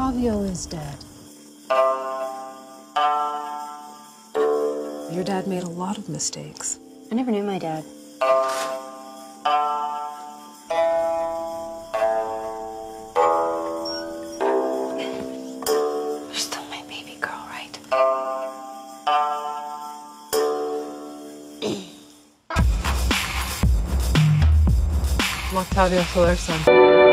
Octavio is dead. Your dad made a lot of mistakes. I never knew my dad. You're still my baby girl, right? I'm Octavio Soler's son.